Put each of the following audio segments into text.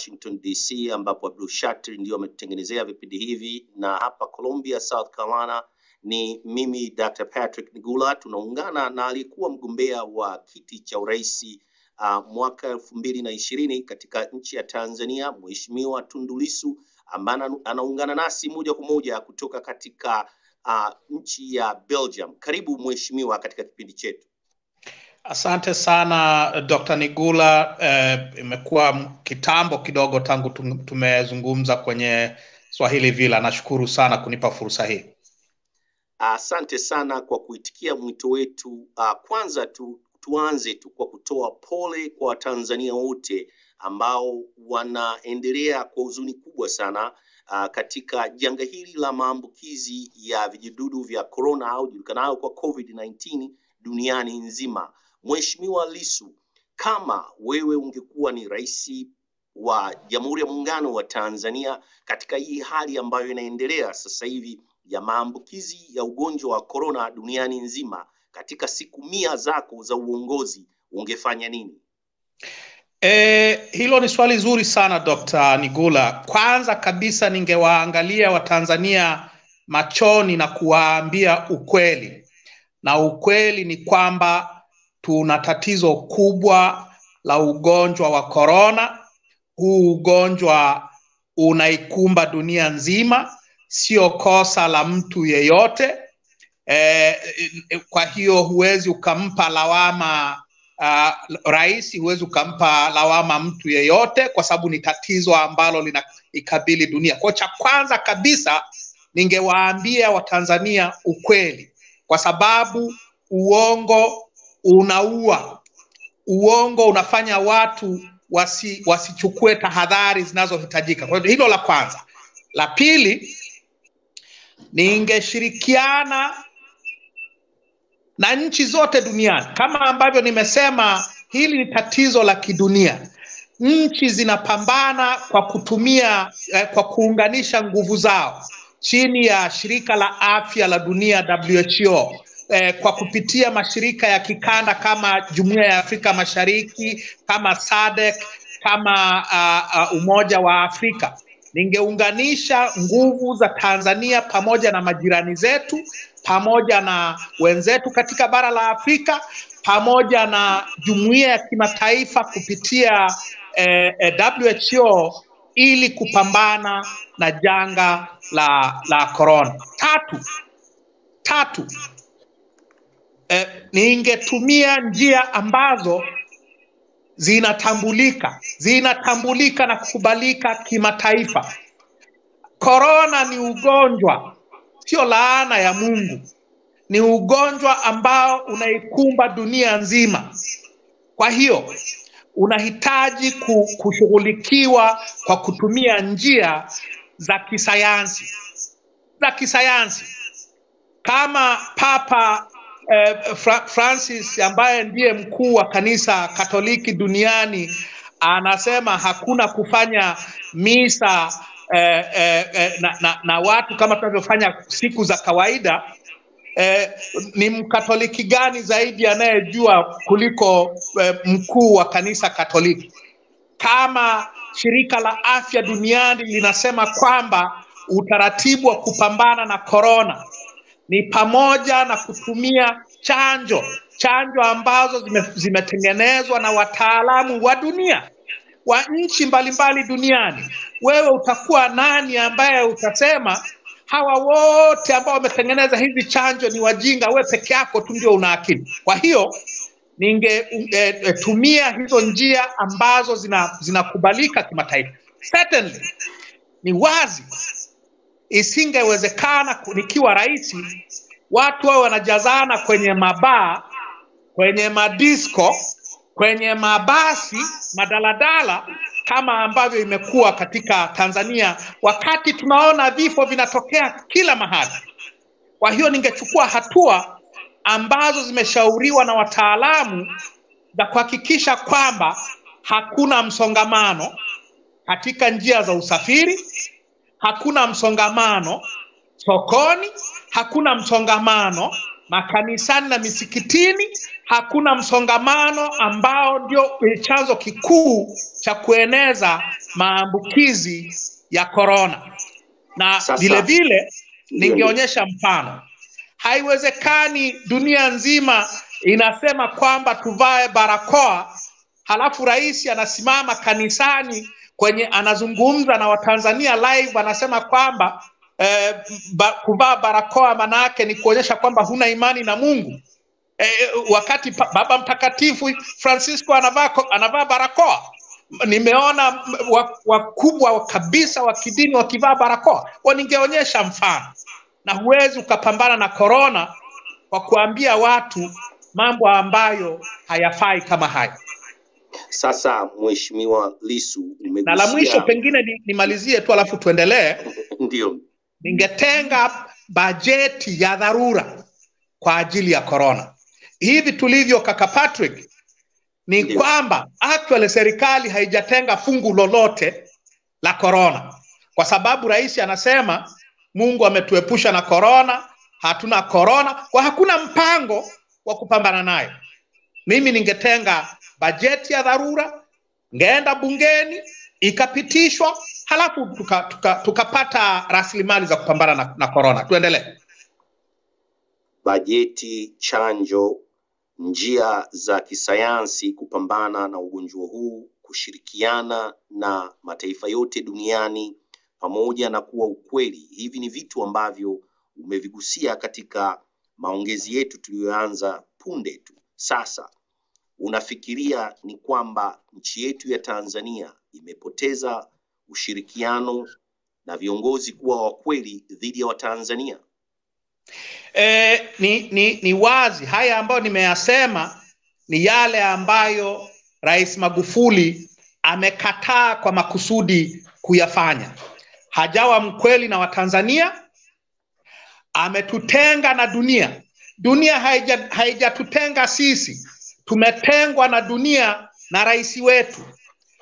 Washington DC, ambapo Abdul Shatir ndio ametutengenezea vipindi hivi, na hapa Columbia, South Carolina ni mimi Dr. Patrick Ngula, Tunaungana na aliyekuwa mgombea wa kiti cha urais uh, mwaka elfu mbili na ishirini katika nchi ya Tanzania, Mheshimiwa tundulisu ambaye anaungana nasi moja kwa moja kutoka katika uh, nchi ya Belgium. Karibu mheshimiwa katika kipindi chetu. Asante sana Dr. Nigula. Eh, imekuwa kitambo kidogo tangu tumezungumza kwenye Swahili Villa. Nashukuru sana kunipa fursa hii. Asante sana kwa kuitikia mwito wetu. Uh, kwanza tu, tuanze tu kwa kutoa pole kwa Watanzania wote ambao wanaendelea kwa huzuni kubwa sana uh, katika janga hili la maambukizi ya vijidudu vya corona au julikanayo kwa COVID-19 duniani nzima. Mheshimiwa Lissu, kama wewe ungekuwa ni rais wa Jamhuri ya Muungano wa Tanzania katika hii hali ambayo inaendelea sasa hivi ya maambukizi ya ugonjwa wa corona duniani nzima, katika siku mia zako za uongozi ungefanya nini? E, hilo ni swali zuri sana Dr. Nigula. Kwanza kabisa ningewaangalia Watanzania machoni na kuwaambia ukweli, na ukweli ni kwamba tuna tatizo kubwa la ugonjwa wa korona. Huu ugonjwa unaikumba dunia nzima, sio kosa la mtu yeyote. E, kwa hiyo huwezi ukampa lawama uh, rais, huwezi ukampa lawama mtu yeyote, kwa sababu ni tatizo ambalo linaikabili dunia. Kwa cha kwanza kabisa ningewaambia Watanzania ukweli, kwa sababu uongo unaua, uongo unafanya watu wasi, wasichukue tahadhari zinazohitajika. Kwa hiyo hilo la kwanza. La pili, ningeshirikiana na nchi zote duniani kama ambavyo nimesema, hili ni tatizo la kidunia. Nchi zinapambana kwa kutumia eh, kwa kuunganisha nguvu zao chini ya shirika la afya la dunia WHO, eh, kwa kupitia mashirika ya kikanda kama Jumuiya ya Afrika Mashariki, kama SADC, kama uh, uh, Umoja wa Afrika. Ningeunganisha nguvu za Tanzania pamoja na majirani zetu pamoja na wenzetu katika bara la Afrika pamoja na jumuiya ya kimataifa kupitia eh, eh, WHO ili kupambana na janga la la corona. Tatu, tatu eh, ningetumia njia ambazo zinatambulika zinatambulika na kukubalika kimataifa. Korona ni ugonjwa, sio laana ya Mungu, ni ugonjwa ambao unaikumba dunia nzima. Kwa hiyo unahitaji kushughulikiwa kwa kutumia njia za kisayansi za kisayansi kama Papa eh, Fra Francis ambaye ndiye mkuu wa kanisa Katoliki duniani anasema hakuna kufanya misa eh, eh, eh, na, na, na watu kama tunavyofanya siku za kawaida. Eh, ni mkatoliki gani zaidi anayejua kuliko eh, mkuu wa kanisa Katoliki? Kama shirika la afya duniani linasema kwamba utaratibu wa kupambana na korona ni pamoja na kutumia chanjo chanjo ambazo zime, zimetengenezwa na wataalamu wa dunia wa nchi mbalimbali duniani. Wewe utakuwa nani ambaye utasema hawa wote ambao wametengeneza hizi chanjo ni wajinga? Wewe peke yako tu ndio una akili. Kwa hiyo ningetumia e, hizo njia ambazo zinakubalika zina kimataifa. Certainly ni wazi isingewezekana nikiwa rais watu wao wanajazana kwenye mabaa, kwenye madisko, kwenye mabasi, madaladala kama ambavyo imekuwa katika Tanzania, wakati tunaona vifo vinatokea kila mahali. Kwa hiyo ningechukua hatua ambazo zimeshauriwa na wataalamu za kuhakikisha kwamba hakuna msongamano katika njia za usafiri, hakuna msongamano. Sokoni, hakuna msongamano. Makanisani na misikitini, hakuna msongamano ambao ndio chanzo kikuu cha kueneza maambukizi ya korona. Na Sasa- vile vile ningeonyesha mfano, haiwezekani dunia nzima inasema kwamba tuvae barakoa, halafu rais anasimama kanisani kwenye anazungumza na Watanzania live, anasema kwamba eh, kuvaa barakoa maana yake ni kuonyesha kwamba huna imani na Mungu. Eh, wakati pa, Baba Mtakatifu Francisco anavaa anavaa barakoa. Nimeona wakubwa wa- kabisa wa kidini wakivaa barakoa. Kwa ningeonyesha mfano, na huwezi ukapambana na korona kwa kuambia watu mambo ambayo hayafai kama haya. Sasa Mheshimiwa Lisu, Na la mwisho pengine pengine ni- nimalizie tu alafu tuendelee. ndio ningetenga bajeti ya dharura kwa ajili ya korona. Hivi tulivyo kaka Patrick, ni Ndiyo. kwamba actually serikali haijatenga fungu lolote la korona, kwa sababu rais anasema Mungu ametuepusha na korona, hatuna korona, kwa hakuna mpango wa kupambana nayo. Mimi ningetenga bajeti ya dharura, ngaenda bungeni ikapitishwa, halafu tukapata tuka, tuka rasilimali za kupambana na, na corona. Tuendelee. bajeti, chanjo, njia za kisayansi kupambana na ugonjwa huu, kushirikiana na mataifa yote duniani, pamoja na kuwa ukweli. Hivi ni vitu ambavyo umevigusia katika maongezi yetu tuliyoanza punde tu. Sasa unafikiria ni kwamba nchi yetu ya Tanzania imepoteza ushirikiano na viongozi kuwa wa kweli dhidi ya Watanzania? E, ni, ni, ni wazi haya ambayo nimeyasema ni yale ambayo Rais Magufuli amekataa kwa makusudi kuyafanya. Hajawa mkweli na Watanzania, ametutenga na dunia. Dunia haijatutenga haija- sisi, tumetengwa na dunia na rais wetu.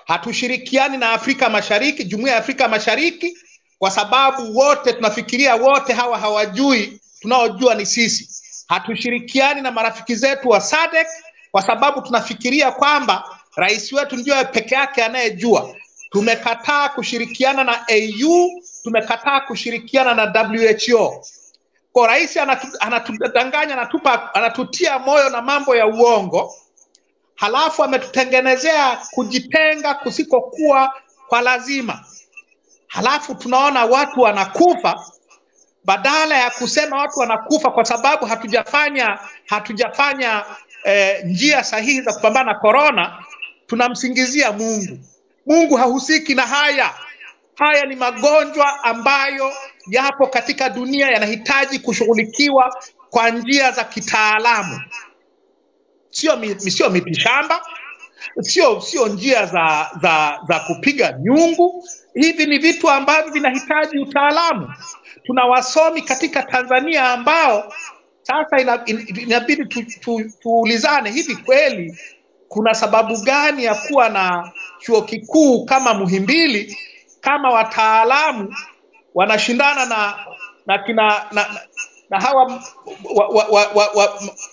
Hatushirikiani na Afrika Mashariki, Jumuiya ya Afrika Mashariki, kwa sababu wote tunafikiria wote hawa hawajui, tunaojua ni sisi. Hatushirikiani na marafiki zetu wa SADC kwa sababu tunafikiria kwamba rais wetu ndio peke yake anayejua. Tumekataa kushirikiana na AU, tumekataa kushirikiana na WHO. Kwa rais anatu- anatudanganya, anatupa, anatutia moyo na mambo ya uongo, halafu ametutengenezea kujitenga kusikokuwa kwa lazima, halafu tunaona watu wanakufa badala ya kusema watu wanakufa kwa sababu hatujafanya hatujafanya eh, njia sahihi za kupambana na korona, tunamsingizia Mungu. Mungu hahusiki na haya. Haya ni magonjwa ambayo yapo katika dunia, yanahitaji kushughulikiwa kwa njia za kitaalamu, sio sio mitishamba, sio sio njia za za za kupiga nyungu. Hivi ni vitu ambavyo vinahitaji utaalamu. Tuna wasomi katika Tanzania ambao sasa ina- ina inabidi tu, tu, tuulizane, hivi kweli kuna sababu gani ya kuwa na chuo kikuu kama Muhimbili kama wataalamu wanashindana na na kina na, na, na hawa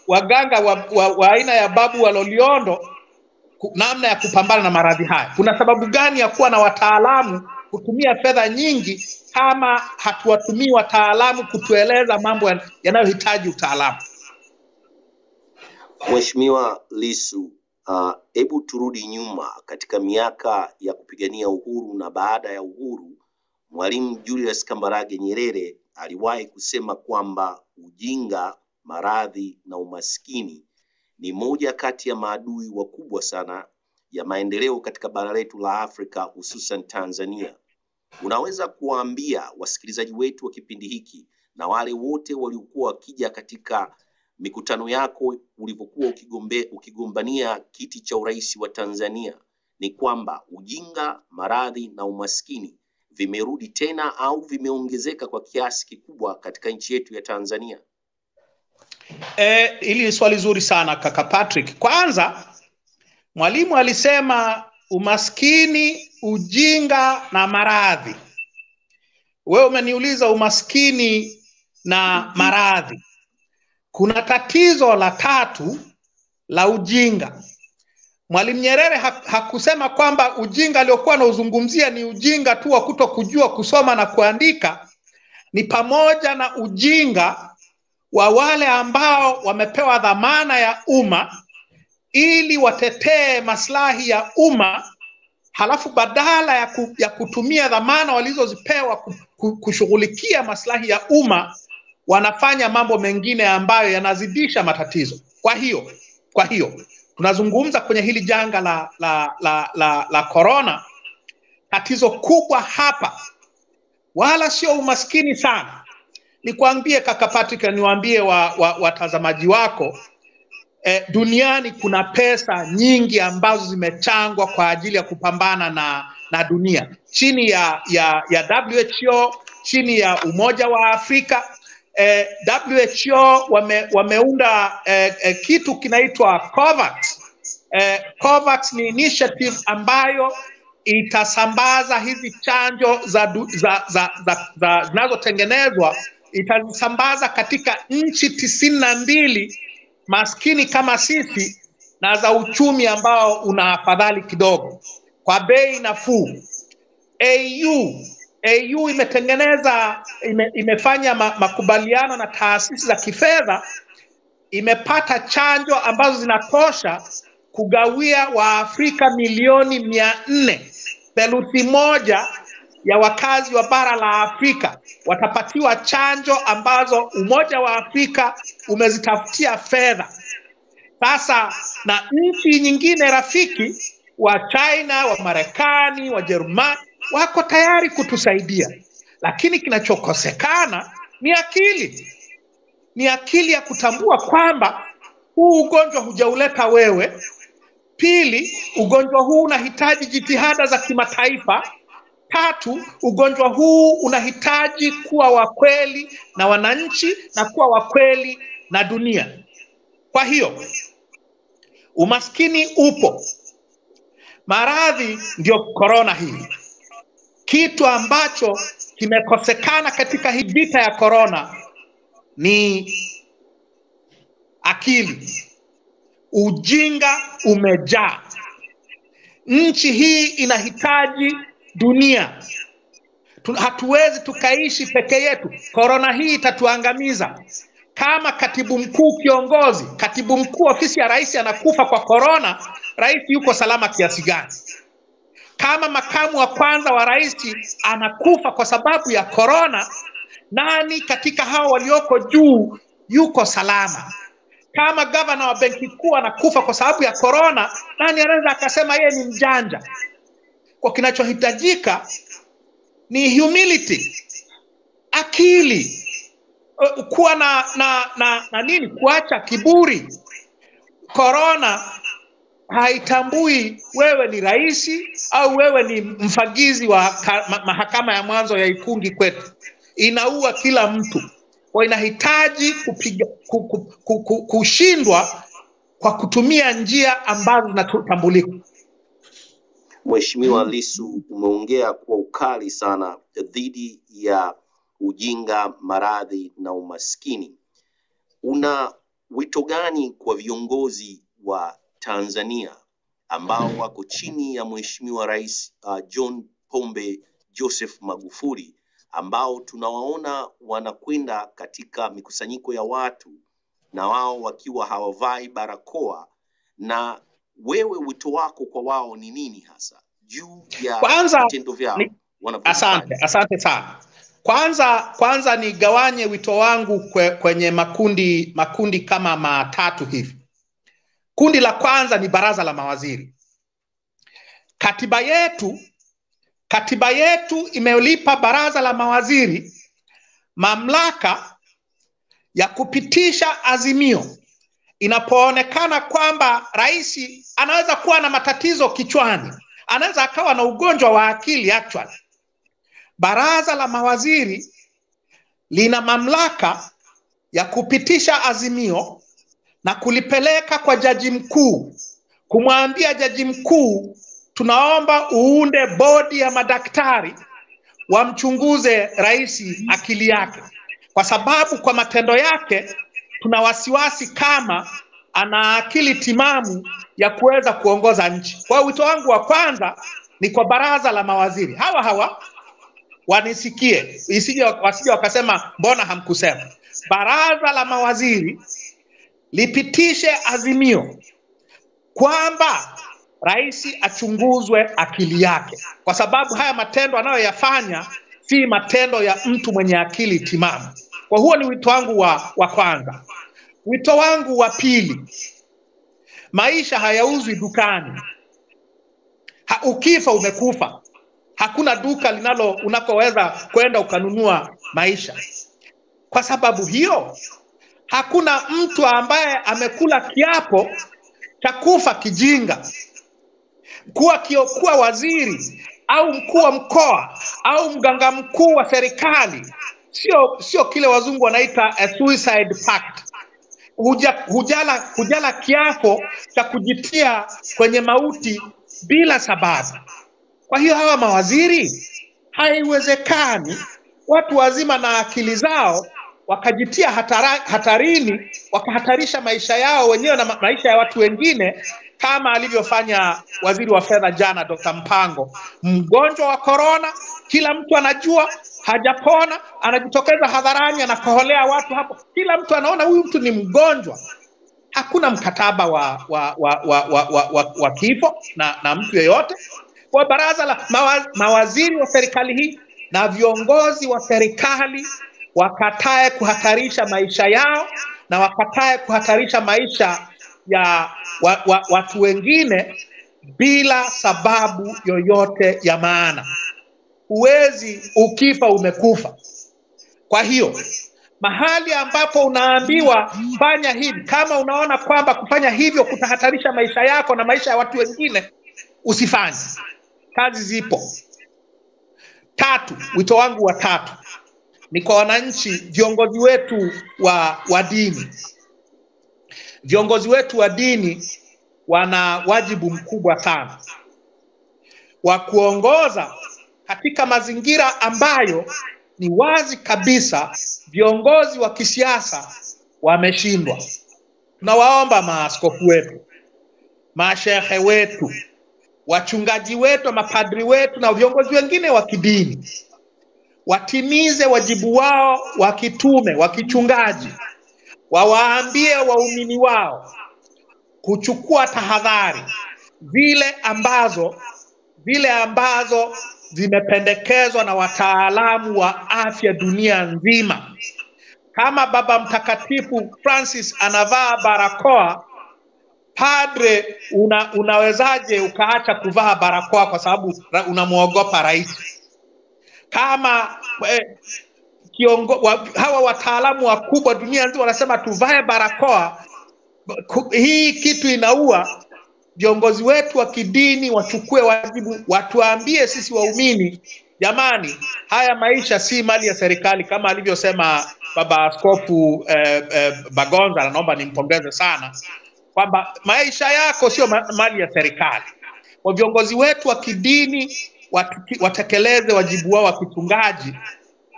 waganga wa, wa, wa, wa, wa, wa, aina ya Babu wa Loliondo namna ya kupambana na maradhi haya. Kuna sababu gani ya kuwa na wataalamu kutumia fedha nyingi kama hatuwatumii wataalamu kutueleza mambo yanayohitaji utaalamu? Mheshimiwa Lisu, hebu uh, turudi nyuma katika miaka ya kupigania uhuru na baada ya uhuru. Mwalimu Julius Kambarage Nyerere aliwahi kusema kwamba ujinga, maradhi na umaskini ni moja kati ya maadui wakubwa sana ya maendeleo katika bara letu la Afrika hususan Tanzania. Unaweza kuwaambia wasikilizaji wetu wa kipindi hiki na wale wote waliokuwa wakija katika mikutano yako ulivyokuwa ukigombe, ukigombania kiti cha urais wa Tanzania ni kwamba ujinga, maradhi na umaskini vimerudi tena au vimeongezeka kwa kiasi kikubwa katika nchi yetu ya Tanzania? E, hili ni swali zuri sana kaka Patrick. Kwanza mwalimu alisema umaskini, ujinga na maradhi. Wewe umeniuliza umaskini na maradhi. Kuna tatizo la tatu la ujinga. Mwalimu Nyerere ha hakusema kwamba ujinga aliokuwa anauzungumzia ni ujinga tu wa kuto kujua kusoma na kuandika, ni pamoja na ujinga wa wale ambao wamepewa dhamana ya umma ili watetee maslahi ya umma, halafu badala ya, ku, ya kutumia dhamana walizozipewa ku, ku, kushughulikia maslahi ya umma wanafanya mambo mengine ambayo yanazidisha matatizo. Kwa hiyo kwa hiyo tunazungumza kwenye hili janga la la la la, la corona, tatizo kubwa hapa wala sio umaskini sana. Nikwambie kaka Patrick, niwaambie watazamaji wa, wa wako eh, duniani kuna pesa nyingi ambazo zimechangwa kwa ajili ya kupambana na na dunia chini ya ya ya WHO chini ya Umoja wa Afrika eh, WHO wame, wameunda eh, eh, kitu kinaitwa COVAX. Eh, COVAX ni initiative ambayo itasambaza hizi chanjo za za za, za zinazotengenezwa itazisambaza katika nchi tisini na mbili maskini kama sisi na za uchumi ambao una afadhali kidogo kwa bei nafuu. AU AU imetengeneza ime, imefanya ma, makubaliano na taasisi za kifedha, imepata chanjo ambazo zinatosha kugawia Waafrika milioni mia nne. Theluthi moja ya wakazi wa bara la Afrika watapatiwa chanjo ambazo Umoja wa Afrika umezitafutia fedha. Sasa na nchi nyingine rafiki wa China, wa Marekani, wa Jerumani wako tayari kutusaidia, lakini kinachokosekana ni akili, ni akili ya kutambua kwamba huu ugonjwa hujauleta wewe. Pili, ugonjwa huu unahitaji jitihada za kimataifa. Tatu, ugonjwa huu unahitaji kuwa wa kweli na wananchi na kuwa wa kweli na dunia. Kwa hiyo umaskini upo, maradhi ndio korona hii. Kitu ambacho kimekosekana katika hii vita ya korona ni akili. Ujinga umejaa. Nchi hii inahitaji dunia. Hatuwezi tukaishi peke yetu. Korona hii itatuangamiza. Kama katibu mkuu kiongozi, katibu mkuu ofisi ya rais anakufa kwa korona, rais yuko salama kiasi gani? Kama makamu wa kwanza wa rais anakufa kwa sababu ya korona, nani katika hao walioko juu yuko salama? Kama gavana wa benki kuu anakufa kwa sababu ya korona, nani anaweza akasema yeye ni mjanja? Kwa kinachohitajika ni humility, akili, kuwa na, na, na, na nini, kuacha kiburi. Korona haitambui wewe ni rais au wewe ni mfagizi wa ka, ma, mahakama ya mwanzo ya Ikungi kwetu. Inaua kila mtu, kwa inahitaji kupiga, ku, ku, ku, ku, kushindwa kwa kutumia njia ambazo zinatambulika. Mheshimiwa Lisu, umeongea kwa ukali sana dhidi ya ujinga, maradhi na umaskini. Una wito gani kwa viongozi wa Tanzania ambao wako chini ya Mheshimiwa Rais uh, John Pombe Joseph Magufuli ambao tunawaona wanakwenda katika mikusanyiko ya watu na wao wakiwa hawavai barakoa, na wewe wito wako kwa wao ni nini hasa juu ya Kwanza vitendo vyao asante, asante sana. Kwanza kwanza nigawanye wito wangu kwe, kwenye makundi makundi kama matatu hivi. Kundi la kwanza ni baraza la mawaziri. Katiba yetu katiba yetu imelipa baraza la mawaziri mamlaka ya kupitisha azimio inapoonekana kwamba rais anaweza kuwa na matatizo kichwani, anaweza akawa na ugonjwa wa akili actually. Baraza la mawaziri lina mamlaka ya kupitisha azimio na kulipeleka kwa jaji mkuu, kumwambia jaji mkuu, tunaomba uunde bodi ya madaktari wamchunguze rais akili yake, kwa sababu kwa matendo yake tuna wasiwasi kama ana akili timamu ya kuweza kuongoza nchi. Kwa wito wangu wa kwanza ni kwa baraza la mawaziri hawa hawa wanisikie, isije wasije wakasema mbona hamkusema. Baraza la mawaziri lipitishe azimio kwamba rais achunguzwe akili yake, kwa sababu haya matendo anayoyafanya si matendo ya mtu mwenye akili timamu. Kwa huo ni wito wangu wa, wa kwanza. Wito wangu wa pili, maisha hayauzwi dukani. Ha, ukifa umekufa, hakuna duka linalo unakoweza kwenda ukanunua maisha. Kwa sababu hiyo, hakuna mtu ambaye amekula kiapo cha kufa kijinga. Kuwa kiokuwa waziri au mkuu wa mkoa au mganga mkuu wa serikali sio sio kile wazungu wanaita a suicide pact. Huja, hujala, hujala kiapo cha kujitia kwenye mauti bila sababu. Kwa hiyo hawa mawaziri haiwezekani. Watu wazima na akili zao wakajitia hatara, hatarini wakahatarisha maisha yao wenyewe na maisha ya watu wengine kama alivyofanya waziri wa fedha jana Dr. Mpango. Mgonjwa wa korona, kila mtu anajua hajapona, anajitokeza hadharani, anakoholea watu hapo, kila mtu anaona huyu mtu ni mgonjwa. Hakuna mkataba wa wa wa wa, wa, wa, wa, wa kifo na, na mtu yeyote. Kwa baraza la mawa, mawaziri wa serikali hii na viongozi wa serikali wakatae kuhatarisha maisha yao na wakatae kuhatarisha maisha ya wa, wa, watu wengine bila sababu yoyote ya maana. Huwezi ukifa umekufa. Kwa hiyo mahali ambapo unaambiwa fanya hivi, kama unaona kwamba kufanya hivyo kutahatarisha maisha yako na maisha ya watu wengine, usifanye. Kazi zipo. Tatu, wito wangu wa tatu ni kwa wananchi, viongozi wetu wa, wa dini. Viongozi wetu wa dini wana wajibu mkubwa sana wa kuongoza katika mazingira ambayo ni wazi kabisa viongozi wa kisiasa wameshindwa. Tunawaomba maaskofu wetu, mashehe wetu, wachungaji wetu, mapadri wetu na viongozi wengine wa kidini watimize wajibu wao wa kitume wa kichungaji, wawaambie waumini wao kuchukua tahadhari vile ambazo vile ambazo zimependekezwa na wataalamu wa afya dunia nzima. Kama Baba Mtakatifu Francis anavaa barakoa, padre una, unawezaje ukaacha kuvaa barakoa kwa sababu unamwogopa rais? Kama eh, kiongo, wa, hawa wataalamu wakubwa dunia nzima wanasema tuvae barakoa, hii kitu inaua. Viongozi wetu wa kidini wachukue wajibu, watuambie sisi waumini, jamani, haya maisha si mali ya serikali, kama alivyosema Baba Askofu eh, eh, Bagonza, na naomba nimpongeze sana kwamba maisha yako sio ma mali ya serikali. Kwa viongozi wetu wa kidini watekeleze wajibu wao wa kichungaji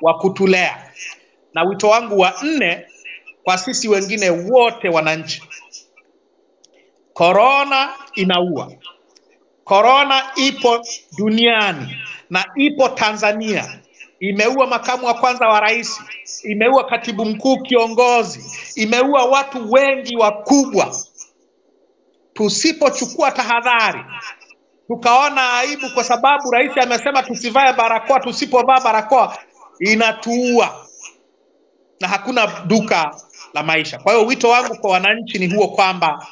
wa kutulea, na wito wangu wa nne kwa sisi wengine wote wananchi, korona inaua. Korona ipo duniani na ipo Tanzania. Imeua makamu wa kwanza wa rais, imeua katibu mkuu kiongozi, imeua watu wengi wakubwa. Tusipochukua tahadhari, tukaona aibu kwa sababu rais amesema tusivae barakoa, tusipovaa barakoa inatuua na hakuna duka la maisha. Kwa hiyo wito wangu kwa wananchi ni huo kwamba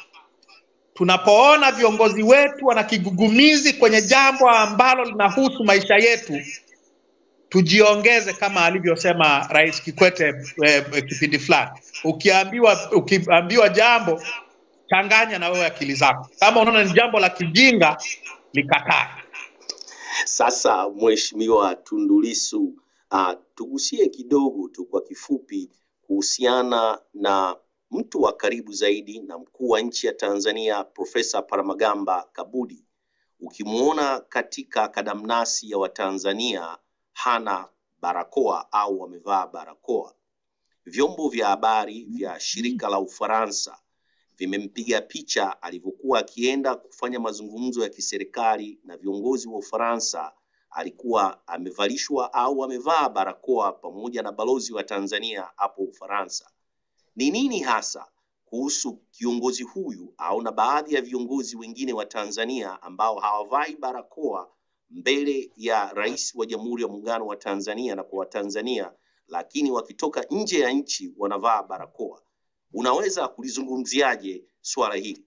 tunapoona viongozi wetu wana kigugumizi kwenye jambo ambalo linahusu maisha yetu, tujiongeze kama alivyosema Rais Kikwete eh, eh, kipindi fulani. Ukiambiwa ukiambiwa jambo, changanya na wewe akili zako. Kama unaona ni jambo la kijinga, likatae. Sasa Mheshimiwa tundulisu uh, tugusie kidogo tu kwa kifupi kuhusiana na mtu wa karibu zaidi na mkuu wa nchi ya Tanzania Profesa Paramagamba Kabudi. Ukimwona katika kadamnasi ya Watanzania hana barakoa au wamevaa barakoa, vyombo vya habari vya shirika la Ufaransa vimempiga picha alivyokuwa akienda kufanya mazungumzo ya kiserikali na viongozi wa Ufaransa. Alikuwa amevalishwa au amevaa barakoa pamoja na balozi wa Tanzania hapo Ufaransa. Ni nini hasa kuhusu kiongozi huyu au na baadhi ya viongozi wengine wa Tanzania ambao hawavai barakoa mbele ya rais wa Jamhuri ya Muungano wa Tanzania na kwa Watanzania, lakini wakitoka nje ya nchi wanavaa barakoa. Unaweza kulizungumziaje swala hili?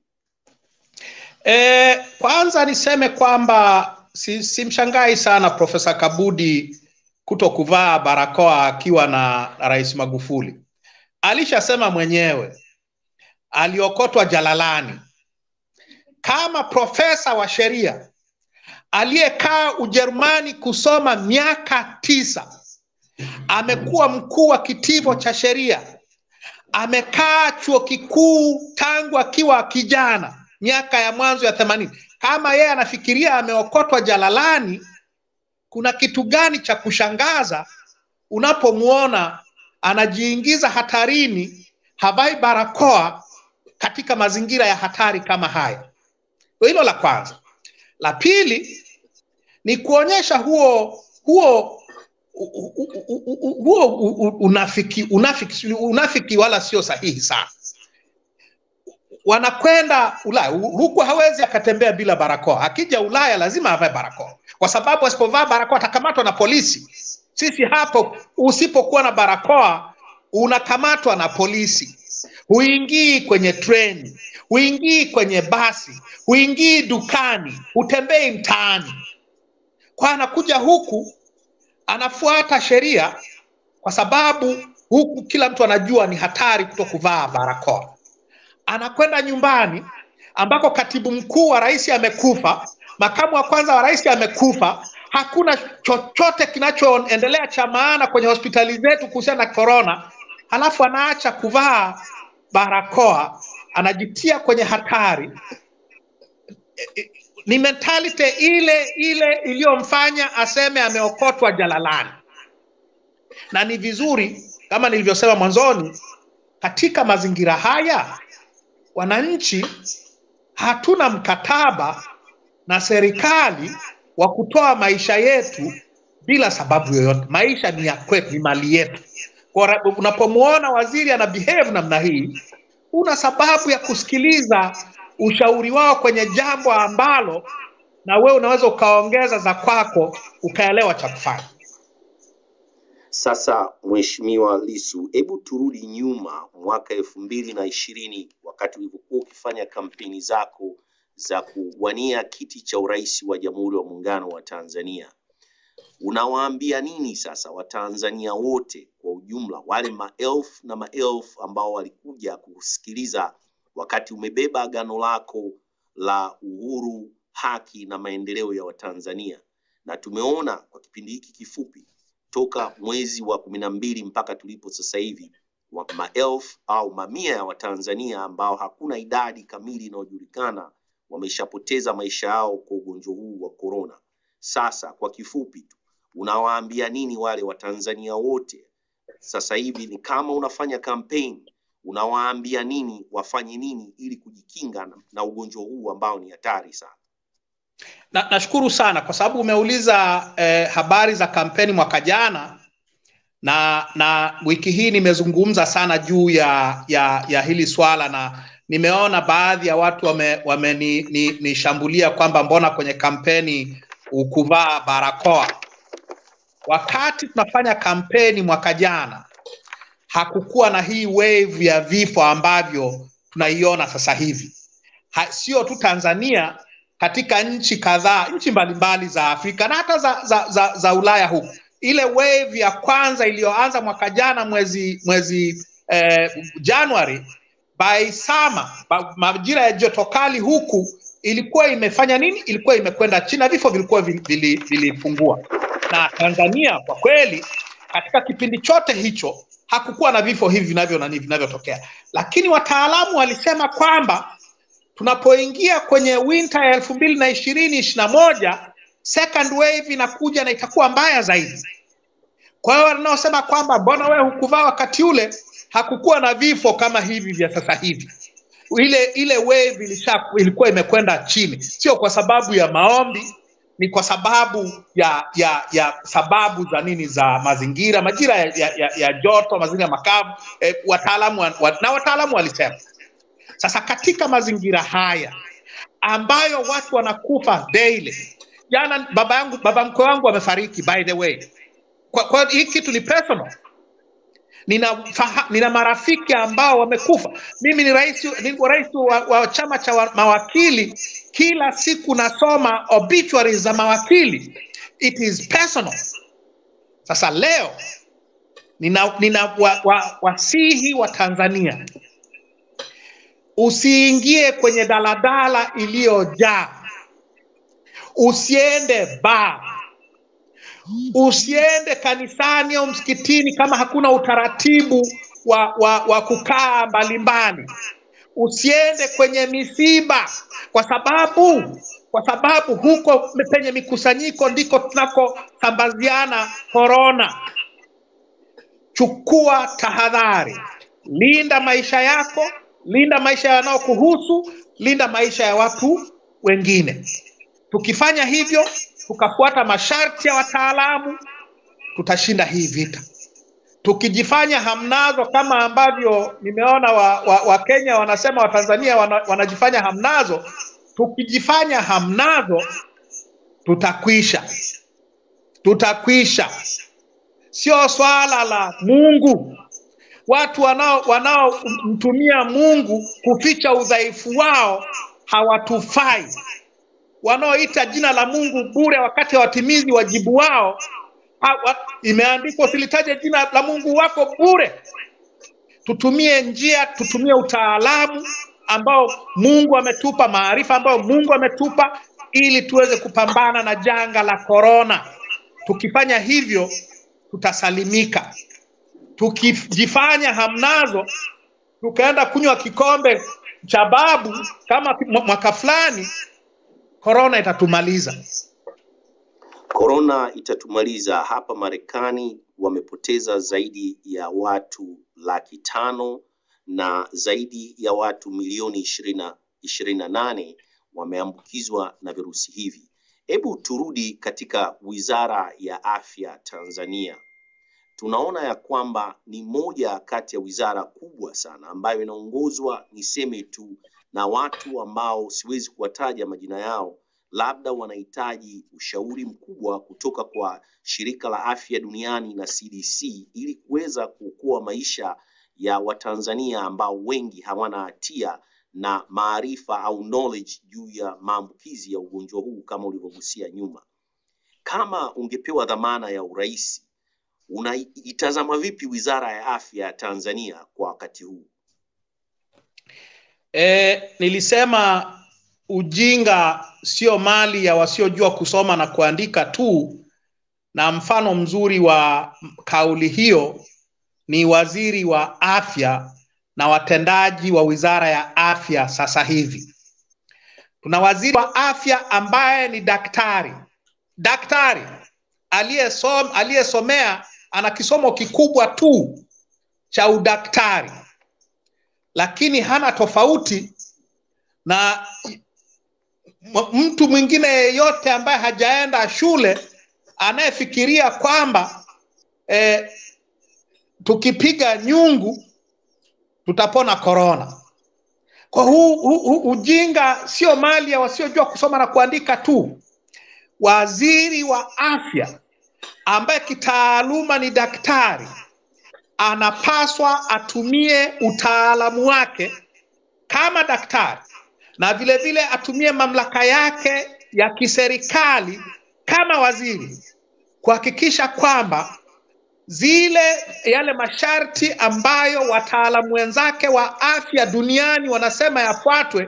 E, kwanza niseme kwamba si, simshangai sana Profesa Kabudi kuto kuvaa barakoa akiwa na Rais Magufuli. Alishasema mwenyewe aliokotwa jalalani kama profesa wa sheria aliyekaa Ujerumani kusoma miaka tisa, amekuwa mkuu wa kitivo cha sheria, amekaa chuo kikuu tangu akiwa kijana, miaka ya mwanzo ya themanini. Kama yeye anafikiria ameokotwa jalalani, kuna kitu gani cha kushangaza unapomwona anajiingiza hatarini, havai barakoa katika mazingira ya hatari kama haya? Hilo la kwanza. La pili ni kuonyesha huo huo huo unafiki, unafiki, unafiki wala sio sahihi sana. Wanakwenda Ulaya huku, hawezi akatembea bila barakoa. Akija Ulaya lazima avae barakoa, kwa sababu asipovaa barakoa atakamatwa na polisi. Sisi hapo, usipokuwa na barakoa unakamatwa na polisi, huingii kwenye treni, huingii kwenye basi, huingii dukani, hutembei mtaani. Kwa anakuja huku anafuata sheria, kwa sababu huku kila mtu anajua ni hatari kuto kuvaa barakoa. Anakwenda nyumbani ambako katibu mkuu wa rais amekufa, makamu wa kwanza wa rais amekufa, hakuna chochote kinachoendelea cha maana kwenye hospitali zetu kuhusiana na korona, halafu anaacha kuvaa barakoa, anajitia kwenye hatari. Ni mentality ile ile iliyomfanya aseme ameokotwa jalalani, na ni vizuri kama nilivyosema mwanzoni, katika mazingira haya wananchi hatuna mkataba na serikali wa kutoa maisha yetu bila sababu yoyote. Maisha ni ya kwetu, ni mali yetu. Kwa unapomwona waziri ana behave namna hii, una sababu ya kusikiliza ushauri wao kwenye jambo ambalo na wewe unaweza ukaongeza za kwako ukaelewa cha kufanya. Sasa Mheshimiwa Lisu, hebu turudi nyuma mwaka elfu mbili na ishirini wakati ulivyokuwa ukifanya kampeni zako za kuwania kiti cha urais wa Jamhuri ya Muungano wa Tanzania. Unawaambia nini sasa Watanzania wote kwa ujumla, wale maelfu na maelfu ambao walikuja kusikiliza wakati umebeba agano lako la uhuru, haki na maendeleo ya Watanzania, na tumeona kwa kipindi hiki kifupi toka mwezi wa kumi na mbili mpaka tulipo sasa hivi maelfu au mamia ya Watanzania ambao hakuna idadi kamili inayojulikana wameshapoteza maisha yao kwa ugonjwa huu wa korona. Sasa kwa kifupi tu, unawaambia nini wale Watanzania wote sasa hivi? Ni kama unafanya kampeni, unawaambia nini wafanye nini ili kujikinga na, ugonjwa huu ambao ni hatari sana? Na, nashukuru sana kwa sababu umeuliza eh, habari za kampeni mwaka jana na na wiki hii nimezungumza sana juu ya ya, ya hili swala na nimeona baadhi ya watu wamenishambulia wame kwamba mbona kwenye kampeni ukuvaa barakoa. Wakati tunafanya kampeni mwaka jana hakukuwa na hii wave ya vifo ambavyo tunaiona sasa hivi, Ha, sio tu Tanzania, katika nchi kadhaa, nchi mbalimbali za Afrika na hata za, za, za, za Ulaya huku. Ile wave ya kwanza iliyoanza mwaka jana mwezi mwezi eh, Januari by summer, majira ya joto kali huku ilikuwa imefanya nini? Ilikuwa imekwenda china na vifo vilikuwa vilipungua. Vili na Tanzania kwa kweli, katika kipindi chote hicho hakukuwa na vifo hivi vinavyo nani vinavyotokea, lakini wataalamu walisema kwamba tunapoingia kwenye winter ya elfu mbili na ishirini ishiri na moja second wave inakuja na itakuwa mbaya zaidi. Kwa hiyo wanaosema kwamba mbona wewe hukuvaa wakati ule, hakukuwa na vifo kama hivi vya sasa hivi. ile ile wave ilisha ilikuwa imekwenda chini, sio kwa sababu ya maombi, ni kwa sababu ya ya ya sababu za nini za mazingira, majira ya, ya, ya, joto, mazingira makavu eh, wataalamu wa, wa, na wataalamu walisema. Sasa katika mazingira haya ambayo watu wanakufa daily, jana baba yangu baba mkwe wangu amefariki by the way. Kwa, kwa hii kitu ni personal nina, faha, nina marafiki ambao wamekufa. Mimi ni rais, ni rais wa, wa chama cha wa, mawakili. Kila siku nasoma obituaries za mawakili, it is personal. Sasa leo nina, nina wa, wa, wasihi wa Tanzania, usiingie kwenye daladala iliyojaa, usiende ba usiende kanisani au msikitini kama hakuna utaratibu wa, wa, wa kukaa mbalimbali. Usiende kwenye misiba, kwa sababu kwa sababu huko penye mikusanyiko ndiko tunakosambaziana korona. Chukua tahadhari, linda maisha yako, linda maisha yanayokuhusu, linda maisha ya watu wengine. Tukifanya hivyo tukafuata masharti ya wataalamu, tutashinda hii vita. Tukijifanya hamnazo kama ambavyo nimeona wa, wa, wa Kenya wanasema Watanzania wana, wanajifanya hamnazo, tukijifanya hamnazo tutakwisha, tutakwisha. Sio swala la Mungu. Watu wanao wanaomtumia Mungu kuficha udhaifu wao hawatufai wanaoita jina la Mungu bure wakati hawatimizi wajibu wao. Imeandikwa usilitaje jina la Mungu wako bure. Tutumie njia, tutumie utaalamu ambao Mungu ametupa, maarifa ambayo Mungu ametupa ili tuweze kupambana na janga la korona. Tukifanya hivyo tutasalimika. Tukijifanya hamnazo, tukaenda kunywa kikombe cha babu kama mwaka fulani, korona itatumaliza. Korona itatumaliza. Hapa Marekani wamepoteza zaidi ya watu laki tano na zaidi ya watu milioni ishirini na nane wameambukizwa na virusi hivi. Hebu turudi katika Wizara ya Afya Tanzania. Tunaona ya kwamba ni moja kati ya wizara kubwa sana ambayo inaongozwa, niseme tu, na watu ambao siwezi kuwataja majina yao, labda wanahitaji ushauri mkubwa kutoka kwa Shirika la Afya Duniani na CDC ili kuweza kuokoa maisha ya Watanzania ambao wengi hawana hatia na maarifa au knowledge juu ya maambukizi ya ugonjwa huu kama ulivyogusia nyuma. Kama ungepewa dhamana ya urais, unaitazama vipi Wizara ya Afya ya Tanzania kwa wakati huu? E, nilisema ujinga sio mali ya wasiojua kusoma na kuandika tu, na mfano mzuri wa kauli hiyo ni waziri wa afya na watendaji wa wizara ya afya sasa hivi. Tuna waziri wa afya ambaye ni daktari, daktari aliyesom, aliyesomea ana kisomo kikubwa tu cha udaktari, lakini hana tofauti na mtu mwingine yeyote ambaye hajaenda shule anayefikiria kwamba eh, tukipiga nyungu tutapona korona. Kwa huu, huu, huu ujinga sio mali ya wasiojua kusoma na kuandika tu. Waziri wa afya ambaye kitaaluma ni daktari anapaswa atumie utaalamu wake kama daktari na vile vile atumie mamlaka yake ya kiserikali kama waziri kuhakikisha kwamba zile yale masharti ambayo wataalamu wenzake wa afya duniani wanasema yafuatwe,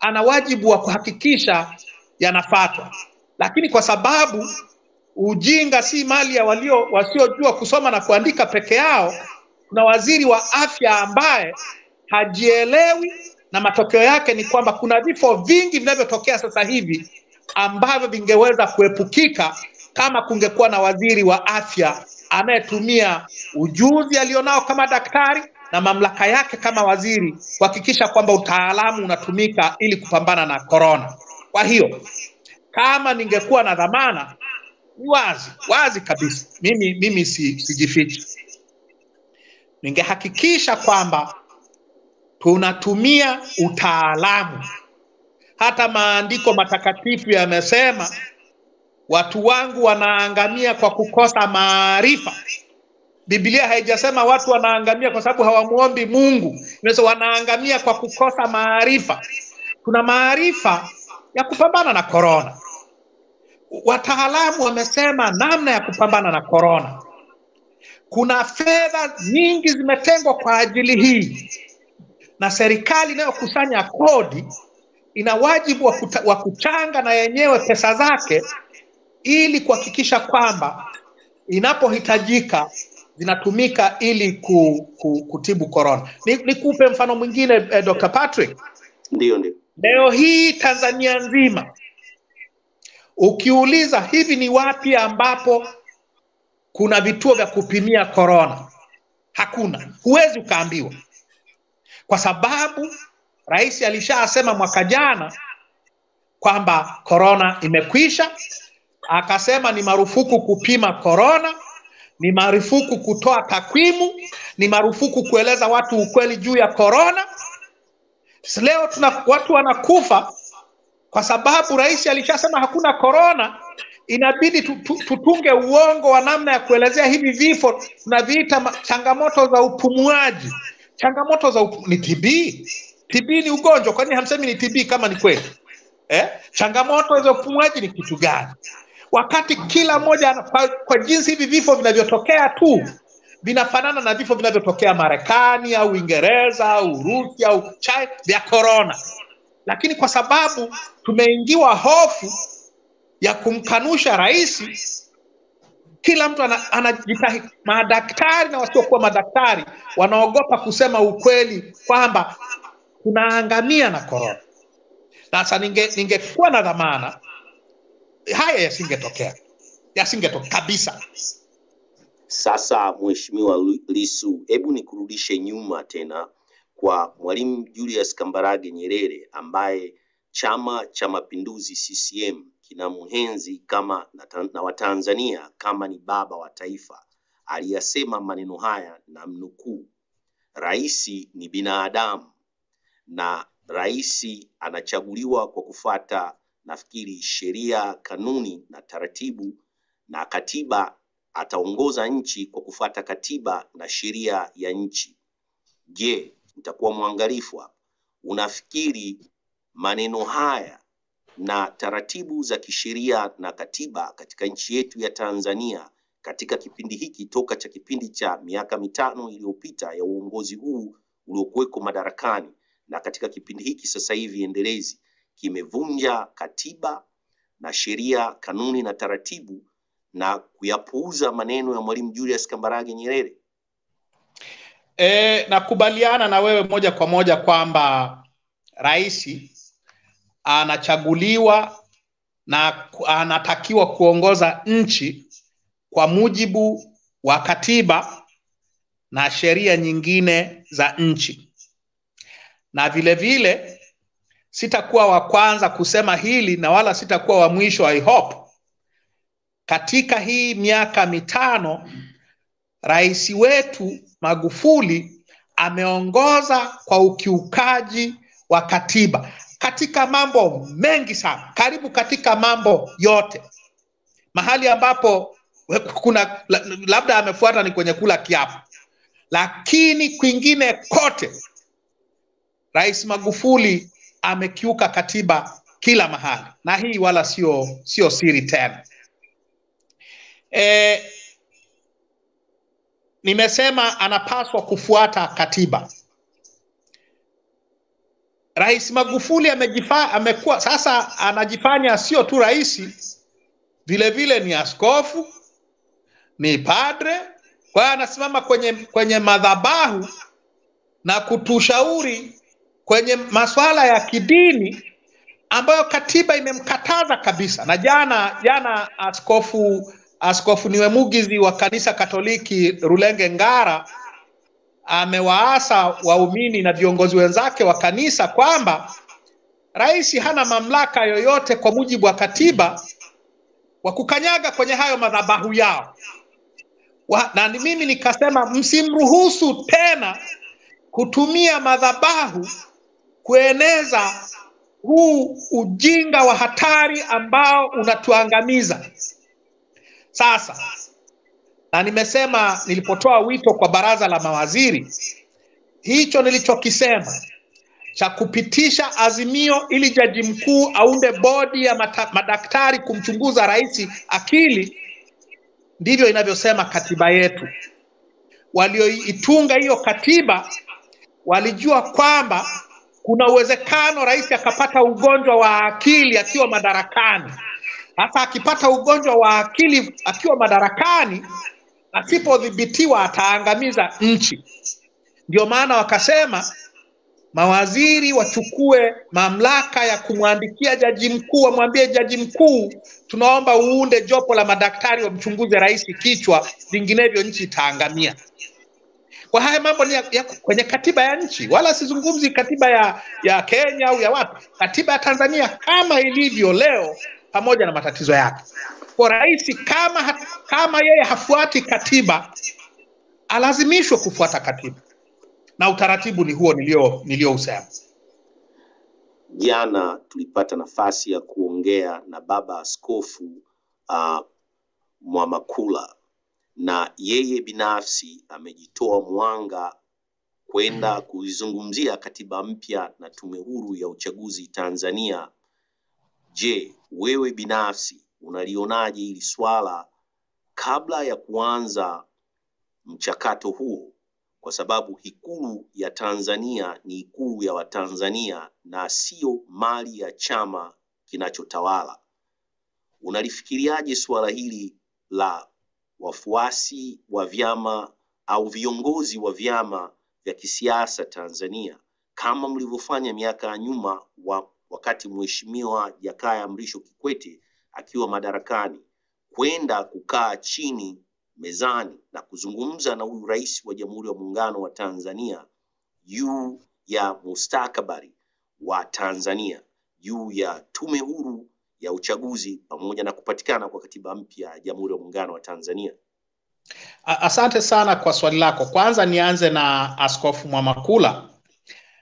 ana wajibu wa kuhakikisha yanafuatwa. Lakini kwa sababu ujinga si mali ya walio wasiojua kusoma na kuandika peke yao, kuna waziri wa afya ambaye hajielewi, na matokeo yake ni kwamba kuna vifo vingi vinavyotokea sasa hivi ambavyo vingeweza kuepukika kama kungekuwa na waziri wa afya anayetumia ujuzi alionao kama daktari na mamlaka yake kama waziri kuhakikisha kwamba utaalamu unatumika ili kupambana na korona. Kwa hiyo kama ningekuwa na dhamana, ni wazi wazi kabisa, mimi mimi si, sijifichi, ningehakikisha kwamba tunatumia utaalamu. Hata maandiko matakatifu yamesema watu wangu wanaangamia kwa kukosa maarifa. Biblia haijasema watu wanaangamia kwa sababu hawamuombi Mungu, inasema wanaangamia kwa kukosa maarifa. Tuna maarifa ya kupambana na korona. Wataalamu wamesema namna ya kupambana na korona. Kuna fedha nyingi zimetengwa kwa ajili hii, na serikali inayokusanya kodi ina wajibu wa, kuta, wa kuchanga na yenyewe pesa zake ili kuhakikisha kwamba inapohitajika zinatumika ili ku, ku, kutibu korona. Nikupe ni mfano mwingine eh, Dr. Patrick. Ndio, ndio. Leo hii Tanzania nzima ukiuliza hivi ni wapi ambapo kuna vituo vya kupimia korona, hakuna, huwezi ukaambiwa, kwa sababu rais alishasema mwaka jana kwamba korona imekwisha, akasema ni marufuku kupima korona, ni marufuku kutoa takwimu, ni marufuku kueleza watu ukweli juu ya korona. Leo tuna watu wanakufa kwa sababu rais alishasema hakuna korona. Inabidi tutunge uongo wa namna ya kuelezea hivi vifo, tunaviita changamoto za upumuaji. Changamoto za ni TB. TB ni ugonjwa, kwani hamsemi ni TB kama ni kweli eh? Changamoto za upumuaji ni kitu gani? wakati kila mmoja kwa, kwa jinsi hivi vifo vinavyotokea tu vinafanana na vifo vinavyotokea Marekani au Uingereza au Urusi au China vya korona, lakini kwa sababu tumeingiwa hofu ya kumkanusha rais, kila mtu anajitahidi. Madaktari na wasiokuwa madaktari wanaogopa kusema ukweli kwamba tunaangamia na korona. Sasa ningekuwa ninge na dhamana haya yasingetokea, yasingetokea kabisa. Sasa Mheshimiwa Lisu, hebu nikurudishe nyuma tena kwa Mwalimu Julius Kambarage Nyerere ambaye Chama cha Mapinduzi CCM kinamhenzi kama na, Watanzania kama ni baba wa taifa. Aliyasema maneno haya na mnukuu, rais ni binadamu na rais anachaguliwa kwa kufata nafikiri sheria, kanuni na taratibu na katiba. Ataongoza nchi kwa kufata katiba na sheria ya nchi. Je, nitakuwa mwangalifu hapa. Unafikiri maneno haya na taratibu za kisheria na katiba katika nchi yetu ya Tanzania katika kipindi hiki toka cha kipindi cha miaka mitano iliyopita ya uongozi huu uliokuweko madarakani na katika kipindi hiki sasa hivi endelezi kimevunja katiba na sheria, kanuni na taratibu na kuyapuuza maneno ya Mwalimu Julius Kambarage Nyerere? E, nakubaliana na wewe moja kwa moja kwamba rais anachaguliwa na anatakiwa kuongoza nchi kwa mujibu wa katiba na sheria nyingine za nchi, na vile vile sitakuwa wa kwanza kusema hili na wala sitakuwa wa mwisho I hope. Katika hii miaka mitano rais wetu Magufuli ameongoza kwa ukiukaji wa katiba katika mambo mengi sana, karibu katika mambo yote. Mahali ambapo kuna labda amefuata ni kwenye kula kiapo, lakini kwingine kote Rais Magufuli amekiuka katiba kila mahali, na hii wala sio sio siri tena. E, nimesema anapaswa kufuata katiba. Rais Magufuli amejifa, amekuwa sasa anajifanya sio tu rais, vile vile ni askofu, ni padre. Kwa hiyo anasimama kwenye, kwenye madhabahu na kutushauri kwenye masuala ya kidini ambayo katiba imemkataza kabisa. Na jana jana askofu askofu Niwemugizi wa kanisa Katoliki Rulenge Ngara amewaasa waumini na viongozi wenzake wa kanisa kwamba rais hana mamlaka yoyote kwa mujibu wa katiba wa kukanyaga kwenye hayo madhabahu yao. Wa, na mimi nikasema msimruhusu tena kutumia madhabahu kueneza huu ujinga wa hatari ambao unatuangamiza. Sasa na nimesema nilipotoa wito kwa baraza la mawaziri hicho nilichokisema cha kupitisha azimio ili jaji mkuu aunde bodi ya mata, madaktari kumchunguza rais akili ndivyo inavyosema katiba yetu. Walioitunga hiyo katiba walijua kwamba kuna uwezekano rais akapata ugonjwa wa akili akiwa madarakani. Sasa akipata ugonjwa wa akili akiwa madarakani asipodhibitiwa ataangamiza nchi. Ndio maana wakasema mawaziri wachukue mamlaka ya kumwandikia jaji mkuu wamwambie jaji mkuu tunaomba uunde jopo la madaktari wamchunguze rais kichwa vinginevyo nchi itaangamia. Kwa haya mambo ni ya, ya kwenye katiba ya nchi. Wala sizungumzi katiba ya ya kenya au ya wapi. Katiba ya tanzania kama ilivyo leo pamoja na matatizo yake kwa rais kama kama yeye hafuati katiba alazimishwe kufuata katiba. Na utaratibu ni huo nilio niliousema jana tulipata nafasi ya kuongea na baba askofu uh, mwamakula na yeye binafsi amejitoa mwanga kwenda kuizungumzia katiba mpya na tume huru ya uchaguzi tanzania. Je wewe binafsi unalionaje hili swala kabla ya kuanza mchakato huo kwa sababu ikulu ya Tanzania ni ikulu ya Watanzania na sio mali ya chama kinachotawala. Unalifikiriaje suala hili la wafuasi wa vyama au viongozi wa vyama vya kisiasa Tanzania kama mlivyofanya miaka ya nyuma wa, wakati Mheshimiwa Jakaya Mrisho Kikwete akiwa madarakani kwenda kukaa chini mezani na kuzungumza na huyu rais wa Jamhuri ya Muungano wa Tanzania juu ya mustakabali wa Tanzania, juu ya tume huru ya uchaguzi pamoja na kupatikana kwa katiba mpya ya Jamhuri ya Muungano wa Tanzania. Asante sana kwa swali lako. Kwanza nianze na Askofu Mwamakula.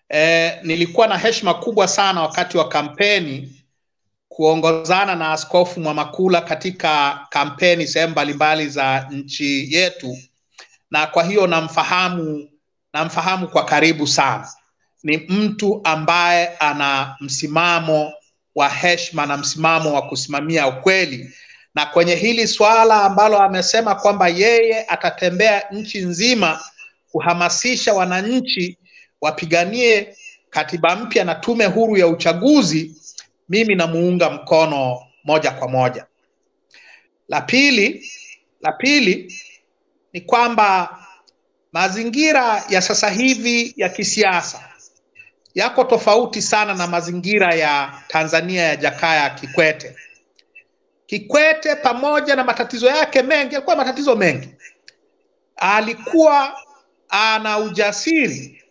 E, nilikuwa na heshima kubwa sana wakati wa kampeni kuongozana na Askofu Mwamakula katika kampeni sehemu mbalimbali za nchi yetu, na kwa hiyo namfahamu namfahamu kwa karibu sana. Ni mtu ambaye ana msimamo wa heshima na msimamo wa kusimamia ukweli, na kwenye hili swala ambalo amesema kwamba yeye atatembea nchi nzima kuhamasisha wananchi wapiganie katiba mpya na tume huru ya uchaguzi, mimi namuunga mkono moja kwa moja. La pili, la pili ni kwamba mazingira ya sasa hivi ya kisiasa yako tofauti sana na mazingira ya Tanzania ya Jakaya Kikwete. Kikwete pamoja na matatizo yake mengi, alikuwa matatizo mengi, alikuwa ana ujasiri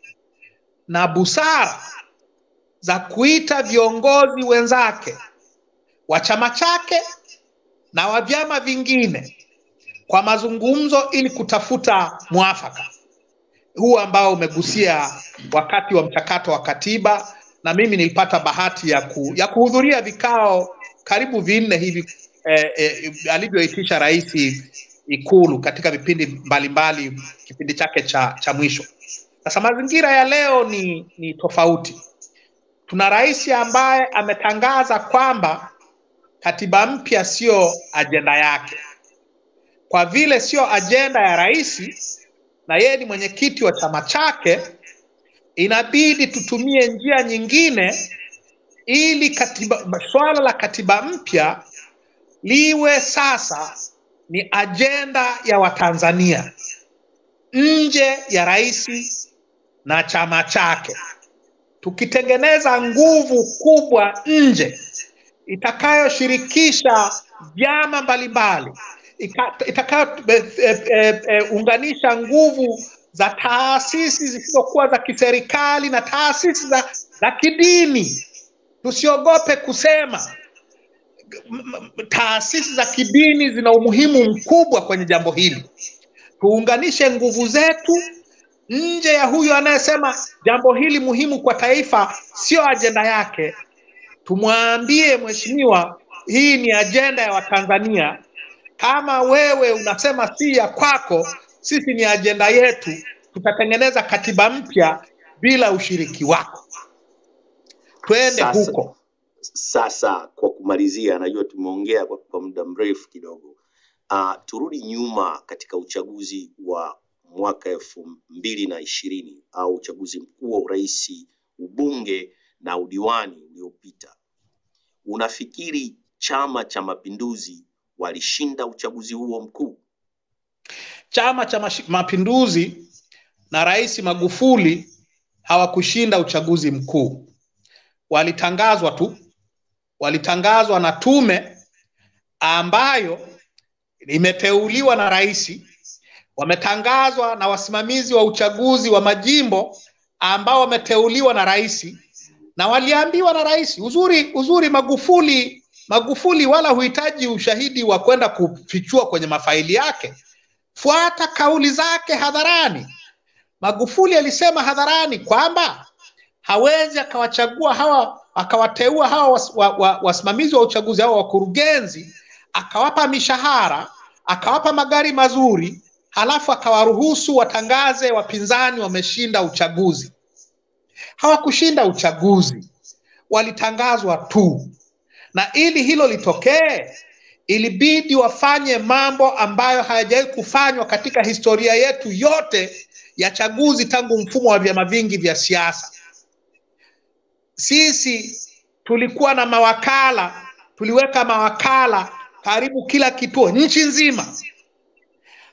na busara za kuita viongozi wenzake wa chama chake na wa vyama vingine kwa mazungumzo ili kutafuta mwafaka huu ambao umegusia wakati wa mchakato wa katiba, na mimi nilipata bahati ya, ku, ya kuhudhuria vikao karibu vinne hivi eh, eh, alivyoitisha rais Ikulu katika vipindi mbalimbali mbali, kipindi chake cha, cha mwisho. Sasa mazingira ya leo ni, ni tofauti. Tuna rais ambaye ametangaza kwamba katiba mpya sio ajenda yake. Kwa vile sio ajenda ya rais na yeye ni mwenyekiti wa chama chake, inabidi tutumie njia nyingine ili katiba, swala la katiba mpya liwe sasa ni ajenda ya Watanzania nje ya rais na chama chake. Tukitengeneza nguvu kubwa nje itakayoshirikisha vyama mbalimbali itakayounganisha e, e, e, nguvu za taasisi zisizokuwa za kiserikali na taasisi za, za kidini. Tusiogope kusema taasisi za kidini zina umuhimu mkubwa kwenye jambo hili. Tuunganishe nguvu zetu nje ya huyu anayesema jambo hili muhimu kwa taifa sio ajenda yake. Tumwambie mheshimiwa, hii ni ajenda ya Watanzania. Kama wewe unasema si ya kwako, sisi ni ajenda yetu. Tutatengeneza katiba mpya bila ushiriki wako. Twende Sasa, huko. sasa kwa kumalizia, najua tumeongea kwa, kwa muda mrefu kidogo. Uh, turudi nyuma katika uchaguzi wa mwaka elfu mbili na ishirini au uchaguzi mkuu wa urais, ubunge na udiwani uliopita. Unafikiri Chama cha Mapinduzi walishinda uchaguzi huo mkuu? Chama cha Mapinduzi na Rais Magufuli hawakushinda uchaguzi mkuu, walitangazwa tu, walitangazwa na tume ambayo imeteuliwa na rais, wametangazwa na wasimamizi wa uchaguzi wa majimbo ambao wameteuliwa na rais, na waliambiwa na rais. Uzuri uzuri, Magufuli Magufuli wala huhitaji ushahidi wa kwenda kufichua kwenye mafaili yake, fuata kauli zake hadharani. Magufuli alisema hadharani kwamba hawezi akawachagua hawa akawateua hawa was, wa, wa, wasimamizi wa uchaguzi hawa wakurugenzi, akawapa mishahara, akawapa magari mazuri, halafu akawaruhusu watangaze wapinzani wameshinda uchaguzi. Hawakushinda uchaguzi, walitangazwa tu, na ili hilo litokee ilibidi wafanye mambo ambayo hayajawahi kufanywa katika historia yetu yote ya chaguzi tangu mfumo wa vyama vingi vya siasa. Sisi tulikuwa na mawakala, tuliweka mawakala karibu kila kituo nchi nzima,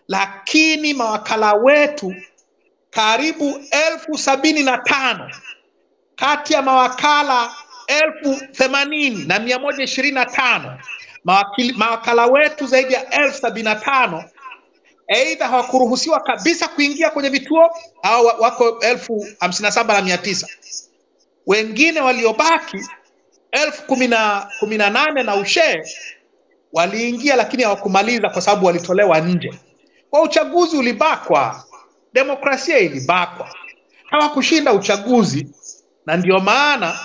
lakini mawakala wetu karibu elfu sabini na tano kati ya mawakala elfu themanini na mia moja ishirini na tano mawakala wetu zaidi ya elfu sabini na tano aidha hawakuruhusiwa kabisa kuingia kwenye vituo au wako elfu hamsini na saba na mia tisa. Wengine waliobaki elfu kumi na nane na ushee waliingia lakini hawakumaliza kwa sababu walitolewa nje kwa uchaguzi ulibakwa demokrasia ilibakwa. Hawakushinda uchaguzi. Na ndio maana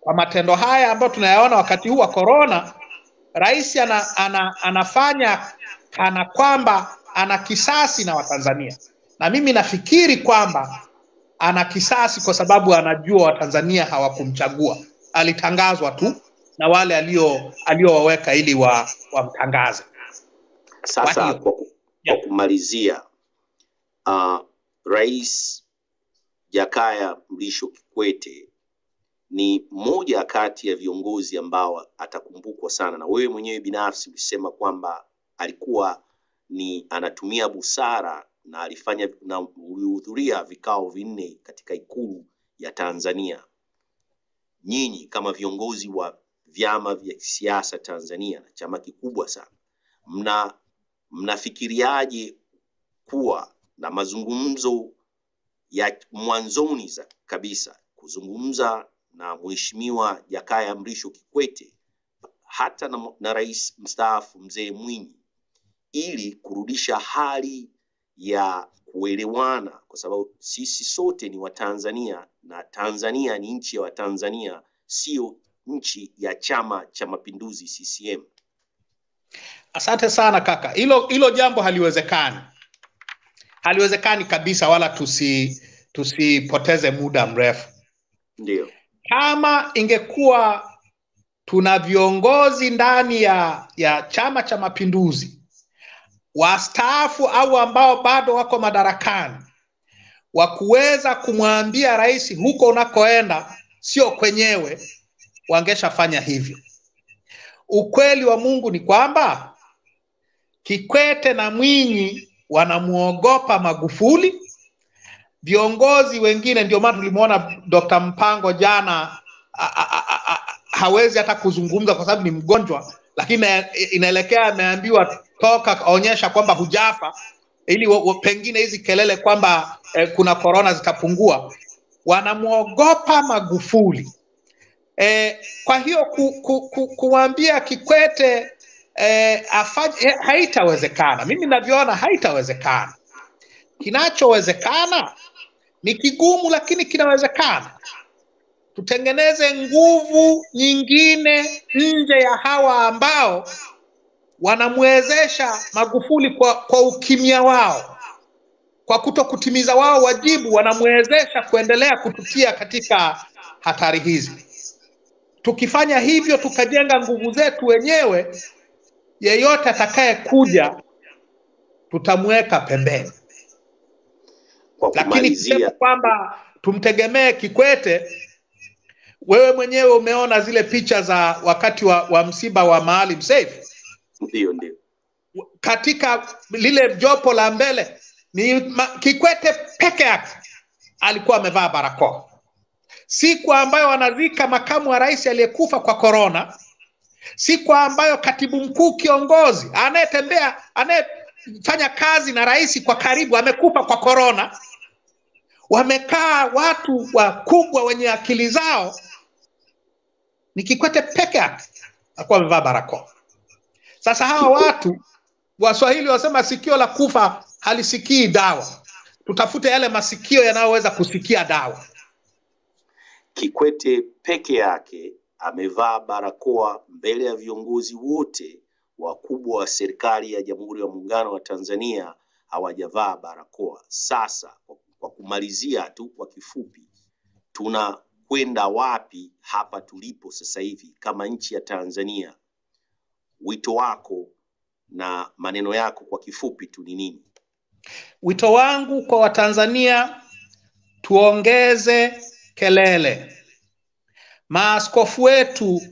kwa matendo haya ambayo tunayaona wakati huu wa korona rais ana, ana, anafanya kana kwamba ana kisasi na watanzania. Na mimi nafikiri kwamba ana kisasi kwa sababu anajua watanzania hawakumchagua. Alitangazwa tu na wale alio aliowaweka ili wa wamtangaze. Sasa kwa, kwa kumalizia, uh, Rais Jakaya Mrisho Kikwete ni mmoja kati ya viongozi ambao atakumbukwa sana, na wewe mwenyewe binafsi ulisema kwamba alikuwa ni anatumia busara na alifanya na ulihudhuria vikao vinne katika Ikulu ya Tanzania. Nyinyi kama viongozi wa vyama vya kisiasa Tanzania na chama kikubwa sana, mna mnafikiriaje kuwa na mazungumzo ya mwanzoni kabisa kuzungumza na Mheshimiwa Jakaya Mrisho Kikwete hata na, na rais mstaafu Mzee Mwinyi ili kurudisha hali ya kuelewana, kwa sababu sisi sote ni Watanzania na Tanzania ni nchi ya Watanzania, sio nchi ya Chama cha Mapinduzi CCM. Asante sana kaka. Hilo hilo jambo haliwezekani. Haliwezekani kabisa wala tusi tusipoteze muda mrefu. Ndio, kama ingekuwa tuna viongozi ndani ya ya chama cha mapinduzi wastaafu au ambao bado wako madarakani wa kuweza kumwambia rais huko unakoenda sio kwenyewe wangeshafanya hivyo. Ukweli wa mungu ni kwamba kikwete na mwinyi wanamuogopa magufuli viongozi wengine ndio maana tulimwona dr mpango jana a, a, a, a, hawezi hata kuzungumza kwa sababu ni mgonjwa lakini inaelekea ameambiwa toka onyesha kwamba hujafa ili pengine hizi kelele kwamba eh, kuna korona zitapungua, wanamwogopa Magufuli. Eh, kwa hiyo ku, ku, ku, kuambia Kikwete eh, eh, haitawezekana. Mimi navyoona haitawezekana. Kinachowezekana ni kigumu, lakini kinawezekana. Tutengeneze nguvu nyingine nje ya hawa ambao wanamwezesha Magufuli kwa, kwa ukimya wao, kwa kuto kutimiza wao wajibu, wanamwezesha kuendelea kututia katika hatari hizi. Tukifanya hivyo, tukajenga nguvu zetu wenyewe, yeyote atakayekuja tutamweka pembeni. Lakini kusema kwamba tumtegemee Kikwete, wewe mwenyewe umeona zile picha za wakati wa, wa msiba wa Maalim Seif ndio ndio katika lile jopo la mbele ni ma, Kikwete peke yake alikuwa amevaa barakoa. Siku ambayo wanazika makamu wa rais aliyekufa kwa korona, siku ambayo katibu mkuu kiongozi anayetembea anayefanya kazi na rais kwa karibu amekufa kwa korona, wamekaa watu wakubwa wenye akili zao, ni Kikwete peke yake akuwa amevaa barakoa. Sasa hawa watu Waswahili wasema sikio la kufa halisikii dawa. Tutafute yale masikio yanayoweza kusikia dawa. Kikwete peke yake amevaa barakoa mbele ya viongozi wote wakubwa wa serikali ya Jamhuri ya Muungano wa Tanzania hawajavaa barakoa. Sasa kwa- kumalizia tu kwa kifupi, tunakwenda wapi hapa tulipo sasa hivi kama nchi ya Tanzania? Wito wako na maneno yako kwa kifupi tu ni nini? Wito wangu kwa Watanzania, tuongeze kelele. Maaskofu wetu,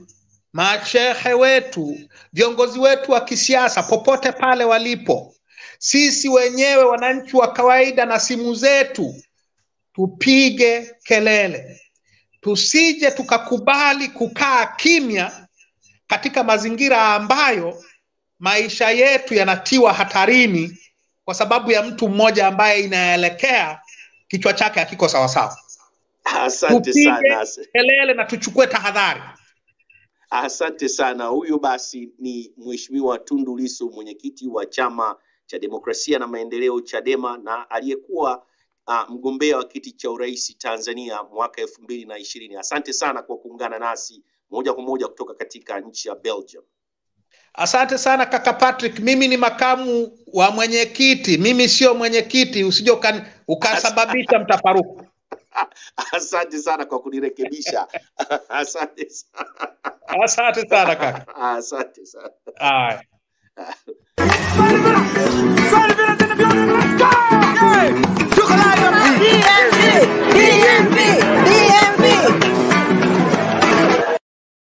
mashehe wetu, viongozi wetu wa kisiasa, popote pale walipo, sisi wenyewe wananchi wa kawaida na simu zetu, tupige kelele, tusije tukakubali kukaa kimya katika mazingira ambayo maisha yetu yanatiwa hatarini kwa sababu ya mtu mmoja ambaye inaelekea kichwa chake hakiko sawasawa. Asante sana. kelele na tuchukue tahadhari. Asante sana. Huyu basi ni Mheshimiwa Tundu Lissu, mwenyekiti wa Chama cha Demokrasia na Maendeleo Chadema, na aliyekuwa uh, mgombea wa kiti cha urais Tanzania mwaka elfu mbili na ishirini. Asante sana kwa kuungana nasi moja kwa moja kutoka katika nchi ya Belgium. Asante sana kaka Patrick, mimi ni makamu wa mwenyekiti, mimi sio mwenyekiti, usije ukasababisha mtafaruku. Asante sana kwa kunirekebisha. Asante sana. Asante sana kaka. Asante sana. Haya.